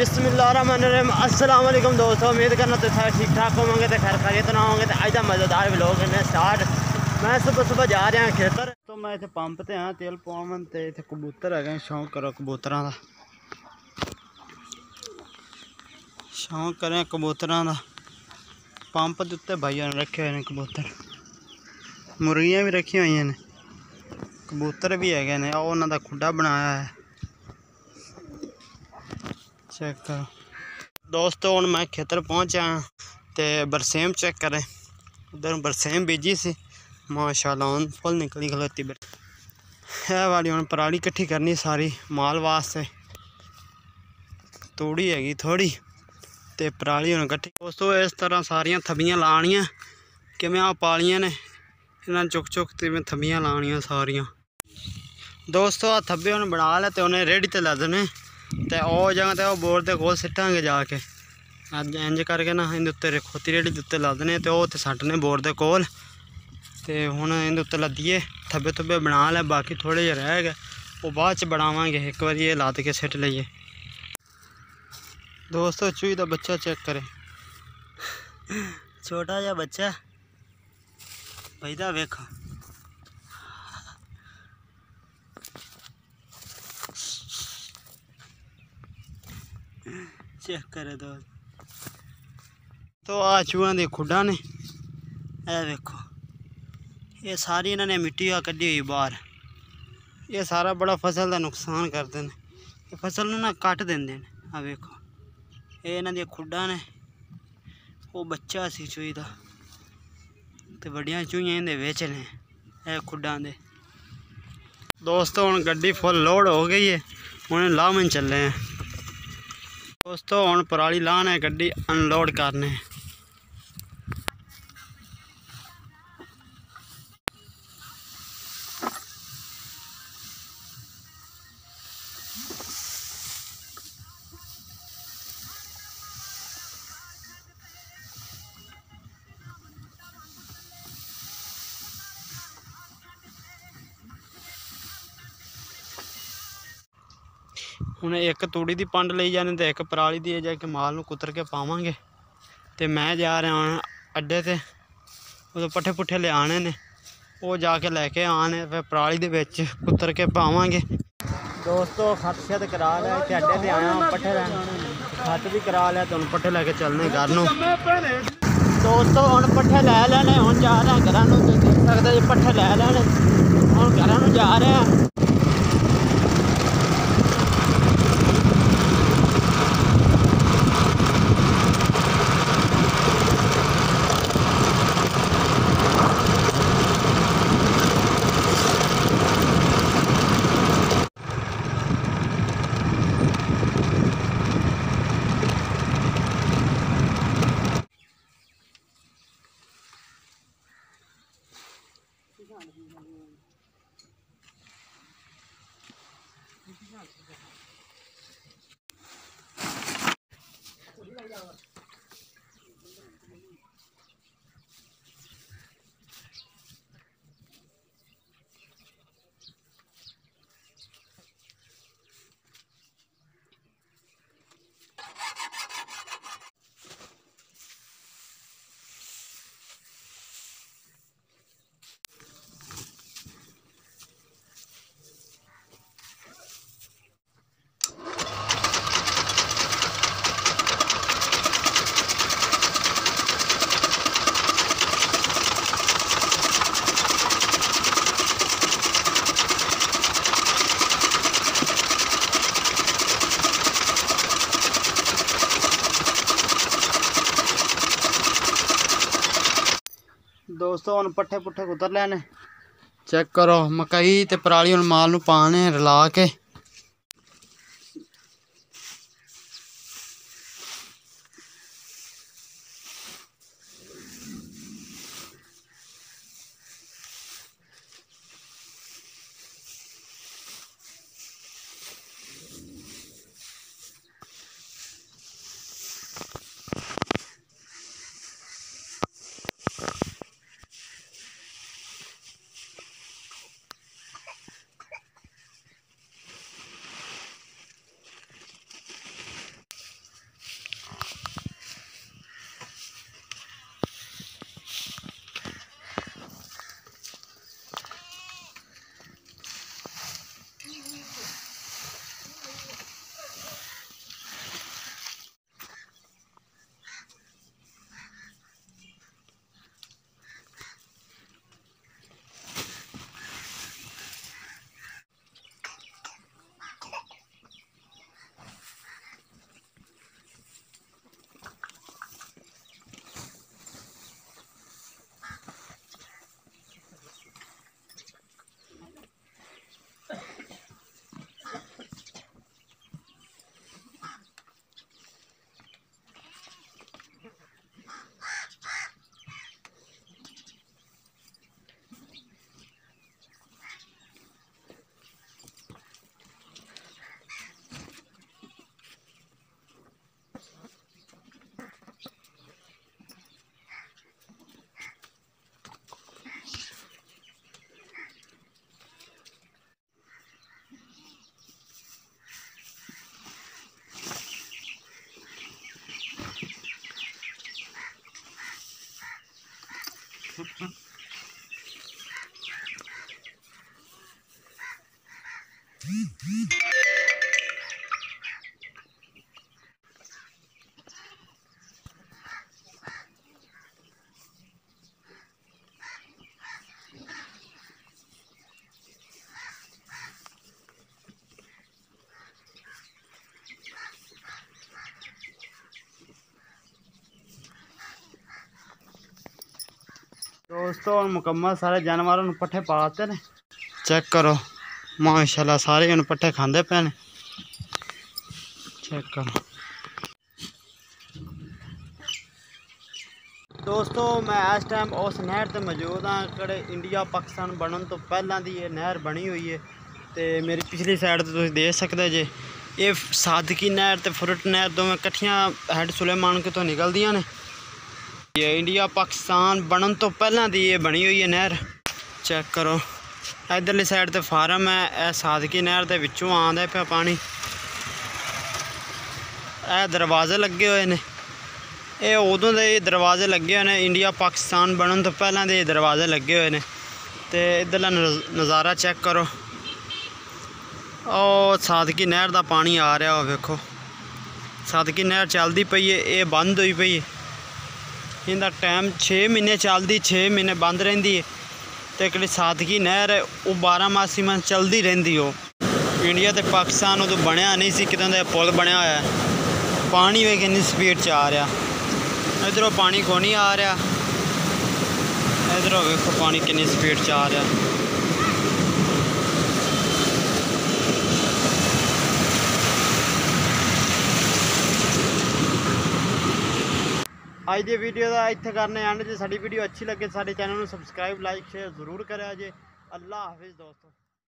अस्सलाम वालेकुम दोस्तों, उम्मीद करना तो सारे ठीक ठाक होंगे तो खैर खैरियत ना होंगे तो का मज़ेदार व्लॉग ने स्टार्ट मैं सुबह सुबह जा रहा हाँ खेतर। तो मैं इतने पंप ते हाँ तेल पवावन तो इतने कबूतर है शौक करो कबूतर का शौक करें कबूतर का पंप के उत्ते भाइयों ने रखे हुए हैं कबूतर। मुर्गियाँ भी रखी हुई ने। कबूतर भी है उन्होंने खुडा बनाया है। चेक करो। दोस्तों हूँ मैं खेतर पहुँचा तो बरसेम चेक करें। उधर बरसेम बीजी सी। माशाल्लाह हूँ फुल निकली खलोती बर है वाली हूँ पराली कट्ठी करनी सारी माल वास्ते। तूड़ी हैगी थोड़ी तो पराली हूँ कट्ठी। दोस्तों, इस तरह सारिया थबियाँ लानियाँ। कि मैं आ पालियाँ ने? इन्हें चुक चुक मैं थबियाँ लानियाँ सारिया। दोस्तों, आ थब्बे उन्हें बना ले तो उन्हें रेडी तो लदने तो ਉਹ ਜਗ੍ਹਾ ਤੇ ਉਹ ਬੋਰ ਦੇ ਕੋਲ ਸਿੱਟਾਂਗੇ ਜਾ ਕੇ ਅੱਜ ਇੰਜ ਕਰਕੇ ਨਾ ਇਹਦੇ ਉੱਤੇ ਖੋਤੀ ਰੇੜੀ ਦੇ ਉੱਤੇ ਲੱਦਨੇ ਤੇ ਉਹ ਉੱਤੇ ਸੱਟਨੇ ਬੋਰ ਦੇ ਕੋਲ ਤੇ ਹੁਣ ਇਹਦੇ ਉੱਤੇ ਲੱਦੀਏ ਥੱਬੇ ਥੱਬੇ ਬਣਾ ਲੈ ਬਾਕੀ ਥੋੜੇ ਜਿਹਾ ਰਹਿ ਗਏ ਉਹ ਬਾਅਦ ਚ ਬਣਾਵਾਂਗੇ ਇੱਕ ਵਾਰੀ ਇਹ ਲੱਦ ਕੇ ਸਿੱਟ ਲਈਏ ਦੋਸਤੋ ਚੂਹੀ ਦਾ ਬੱਚਾ ਚੈੱਕ ਕਰੇ ਛੋਟਾ ਜਿਹਾ ਬੱਚਾ ਭਾਈ ਦਾ ਚੈੱਕ ਕਰੇ ਦੋ। ਤੋ ਆ ਚੂਹਾਂ ਦੇ ਖੁੱਡਾਂ ਨੇ। ਇਹ ਵੇਖੋ। ਇਹ ਸਾਰੀ ਇਹਨਾਂ ਨੇ ਮਿੱਟੀ ਆ ਕੱਢੀ ਹੋਈ ਬਾਹਰ। ਇਹ ਸਾਰਾ ਬੜਾ ਫਸਲ ਦਾ ਨੁਕਸਾਨ ਕਰਦੇ ਨੇ। ਇਹ ਫਸਲ ਨੂੰ ਨਾ ਕੱਟ ਦਿੰਦੇ ਨੇ। ਆ ਵੇਖੋ। ਇਹ ਇਹਨਾਂ ਦੀਆਂ ਖੁੱਡਾਂ ਨੇ। ਉਹ ਬੱਚਾ ਸੀ ਚੂਹੀ ਦਾ। ਤੇ ਵੱਡੀਆਂ ਚੂਹੀਆਂ ਇਹਦੇ ਵਿੱਚ ਨੇ, ਇਹ ਖੁੱਡਾਂ ਦੇ। ਦੋਸਤੋ, ਹੁਣ ਗੱਡੀ ਫੁੱਲ ਲੋਡ ਹੋ ਗਈ ਹੈ ਹੁਣ ਲਾਮਨ ਚੱਲੇ ਆ। ਦੋਸਤੋ ਹੁਣ ਪਰਾਲੀ ਲਾਣ ਹੈ ਗੱਡੀ ਅਨਲੋਡ ਕਰਨੇ। ਹੁਣ ਇੱਕ ਤੂੜੀ ਦੀ ਪੰਡ ਲਈ ਜਾਣੇ ਤੇ ਇੱਕ ਪਰਾਲੀ ਦੀ ਜਾ ਕੇ ਮਾਲ ਨੂੰ ਕੁੱਤਰ ਕੇ ਪਾਵਾਂਗੇ। ਤੇ ਮੈਂ ਜਾ ਰਿਹਾ ਹਾਂ ਅੱਡੇ ਤੇ ਉਹ ਪੱਠੇ ਪੁੱਠੇ ਲਿਆਣੇ ਨੇ। ਉਹ ਜਾ ਕੇ ਲੈ ਕੇ ਆਣੇ, ਫਿਰ ਪਰਾਲੀ ਦੇ ਵਿੱਚ ਕੁੱਤਰ ਕੇ ਪਾਵਾਂਗੇ। ਦੋਸਤੋ, ਖੱਤ ਕਰਾ ਲਿਆ ਤੇ ਅੱਡੇ ਤੇ ਆਇਆ ਪੱਠੇ ਲੈਣ। ਖੱਤ ਵੀ ਕਰਾ ਲਿਆ ਤੁਹਾਨੂੰ ਪੱਠੇ ਲੈ ਕੇ ਚੱਲਨੇ ਘਰ ਨੂੰ। ਦੋਸਤੋ, ਹੁਣ ਪੱਠੇ ਲੈ ਲੈਣੇ, ਹੁਣ ਜਾ ਰਿਹਾ ਘਰਾਂ ਨੂੰ, ਤੁਸੀਂ ਦੇਖ ਸਕਦੇ ਜੇ, ਪੱਠੇ ਲੈ ਲੈਣੇ। ਹੁਣ ਘਰਾਂ ਨੂੰ ਜਾ ਰਿਹਾ। Yeah. ਦੋਸਤੋ, ਹੁਣ ਪੱਠੇ ਪੁੱਠੇ ਕੁਤਰ ਲੈਣੇ ਚੈੱਕ ਕਰੋ, ਮਕਈ ਤੇ ਪਰਾਲੀ ਹੁਣ ਮਾਲ ਨੂੰ ਪਾਣੇ ਰਲਾ ਕੇ। Mm-hmm. दोस्तों मुकम्मल सारे जानवर उन पट्ठे पाते ने। चेक करो। माशाला सारे उन पट्ठे खाते पे ने। चेक करो। दोस्तों मैं इस टाइम उस नहर से मौजूद हाँ कि इंडिया पाकिस्तान बनने तो पहलों की नहर बनी हुई है तो मेरी पिछली साइड तो तुम देख सकते जे ये सादकी नहर तो फ्रुट नहर दोवें कट्ठिया हैड सुलेमान के तो निकलदियाँ ने। ਇਹ ਇੰਡੀਆ ਪਾਕਿਸਤਾਨ ਬਣਨ ਤੋਂ ਪਹਿਲਾਂ ਦੀ ਇਹ ਬਣੀ ਹੋਈ ਹੈ ਨਹਿਰ ਚੈੱਕ ਕਰੋ। ਇਧਰਲੀ ਸਾਈਡ ਤੇ ਫਾਰਮ ਹੈ, ਇਹ ਸਾਦਕੀ ਨਹਿਰ ਦੇ ਵਿੱਚੋਂ ਆਉਂਦਾ ਪਿਆ ਪਾਣੀ। ਇਹ ਦਰਵਾਜ਼ੇ ਲੱਗੇ ਹੋਏ ਨੇ। ਇਹ ਉਦੋਂ ਦੇ ਦਰਵਾਜ਼ੇ ਲੱਗੇ ਹੋਏ ਨੇ, ਇੰਡੀਆ ਪਾਕਿਸਤਾਨ ਬਣਨ ਤੋਂ ਪਹਿਲਾਂ ਦੇ ਇਹ ਦਰਵਾਜ਼ੇ ਲੱਗੇ ਹੋਏ ਨੇ। ਤੇ ਇਧਰਲਾ ਨਜ਼ਾਰਾ ਚੈੱਕ ਕਰੋ। ਉਹ ਸਾਦਕੀ ਨਹਿਰ ਦਾ ਪਾਣੀ ਆ ਰਿਹਾ, ਉਹ ਵੇਖੋ। ਸਾਦਕੀ ਨਹਿਰ ਚੱਲਦੀ ਪਈ ਹੈ, ਇਹ ਬੰਦ ਹੋਈ ਪਈ ਹੈ। इंदा टाइम छे महीने चलती छे महीने बंद रही है तो एक सादगी नहर है वह बारह मासी मन चलती रही इंडिया तो पाकिस्तान उदू बनया नहीं सी पुल बनया हो पानी वे कि स्पीड च आ रहा इधरों पानी कौन नहीं आ रहा इधरों वेखो पानी किन्नी स्पीड च आ रहा ਅੱਜ ਦੀ ਵੀਡੀਓ ਦਾ ਇੱਥੇ ਕਰਨੇ ਐਂਡ ਜੇ ਸਾਡੀ ਵੀਡੀਓ ਅੱਛੀ ਲੱਗੇ ਸਾਡੇ ਚੈਨਲ ਨੂੰ ਸਬਸਕ੍ਰਾਈਬ ਲਾਈਕ ਸ਼ੇਅਰ ਜ਼ਰੂਰ ਕਰਿਆ ਜੇ। ਅੱਲਾ ਹਾਫਿਜ਼ ਦੋਸਤੋ।